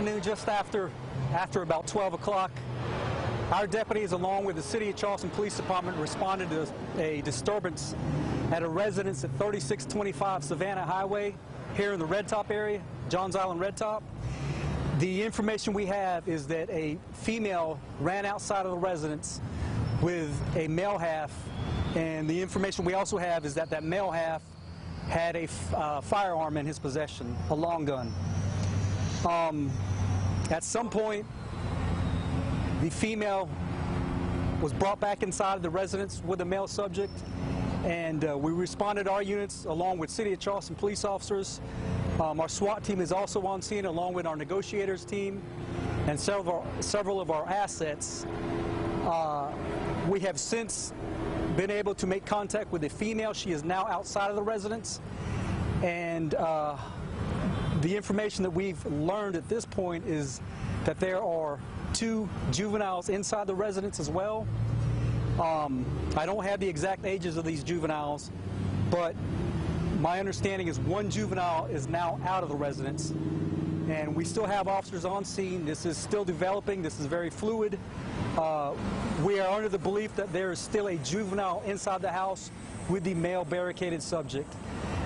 afternoon, just after, after about 12 o'clock, our deputies, along with the City of Charleston Police Department, responded to a disturbance at a residence at 3625 Savannah Highway here in the Red Top area, Johns Island Red Top. The information we have is that a female ran outside of the residence with a male half, and the information we also have is that that male half had a uh, firearm in his possession, a long gun. Um, at some point, the female was brought back inside of the residence with a male subject, and uh, we responded our units along with City of Charleston police officers. Um, our SWAT team is also on scene along with our negotiators team and several, several of our assets. Uh, we have since been able to make contact with the female. She is now outside of the residence. And uh, the information that we've learned at this point is that there are two juveniles inside the residence as well. Um, I don't have the exact ages of these juveniles, but my understanding is one juvenile is now out of the residence. And we still have officers on scene. This is still developing. This is very fluid. Uh, we are under the belief that there is still a juvenile inside the house with the male barricaded subject.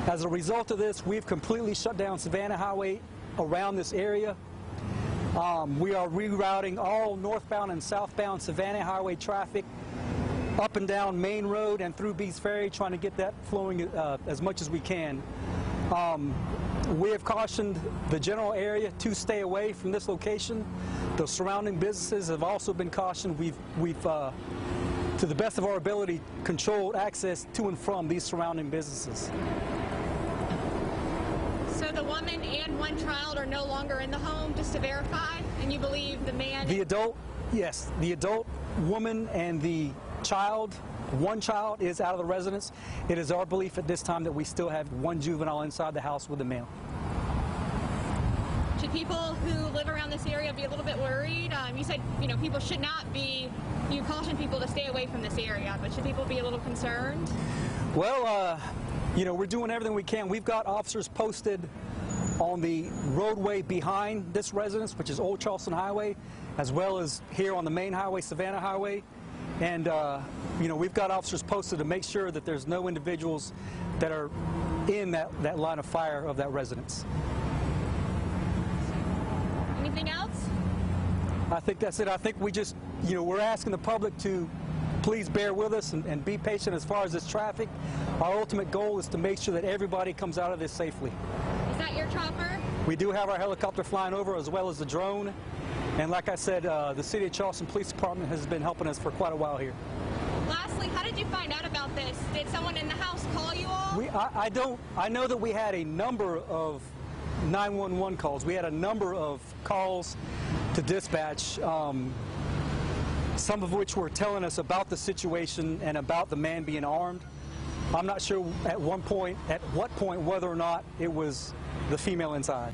As a result of this, we've completely shut down Savannah Highway around this area. Um, we are rerouting all northbound and southbound Savannah Highway traffic up and down Main Road and through Bees Ferry, trying to get that flowing uh, as much as we can. Um, we have cautioned the general area to stay away from this location. The surrounding businesses have also been cautioned. We've, we've uh, to the best of our ability, controlled access to and from these surrounding businesses. The woman and one child are no longer in the home, just to verify, and you believe the man... The adult, yes, the adult woman and the child, one child is out of the residence. It is our belief at this time that we still have one juvenile inside the house with the male. Should people who live around this area be a little bit worried? Um, you said, you know, people should not be, you caution people to stay away from this area, but should people be a little concerned? Well, uh, you know, we're doing everything we can. We've got officers posted on the roadway behind this residence, which is Old Charleston Highway, as well as here on the main highway, Savannah Highway. And, uh, you know, we've got officers posted to make sure that there's no individuals that are in that, that line of fire of that residence. Anything else? I think that's it. I think we just, you know, we're asking the public to please bear with us and, and, be patient as far as this traffic. Our ultimate goal is to make sure that everybody comes out of this safely. Is that your chopper? We do have our helicopter flying over as well as the drone. And like I said, uh, the City of Charleston Police Department has been helping us for quite a while here. Lastly, how did you find out about this? Did someone in the house call you all? We, I, I don't, I know that we had a number of 911 calls. We had a number of calls to dispatch. Um, some of which were telling us about the situation and about the man being armed. I'm not sure at one point, at what point, whether or not it was the female inside.